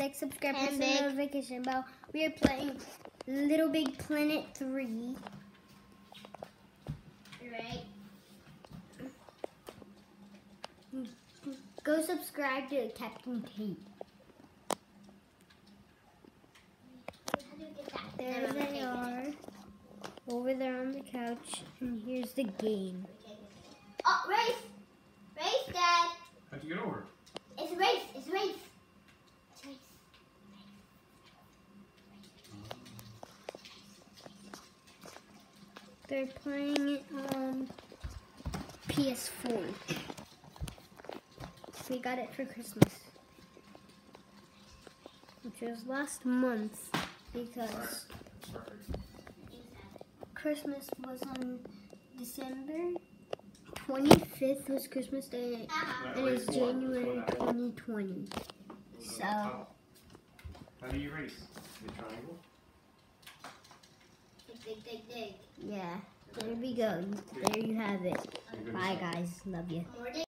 like, subscribe, And press the notification bell. We are playing Little Big Planet 3. Right. Go subscribe to Captain Kate. How do you get that? There they are. Over there on the couch. And here's the game. They're playing it on PS4. We got it for Christmas. Which was last month because Christmas was on December 25th was Christmas Day and it's January 2020. So How do you race? The triangle? Dig, dig, dig, dig. yeah, there we go. There you have it. Bye guys, love you. More dig.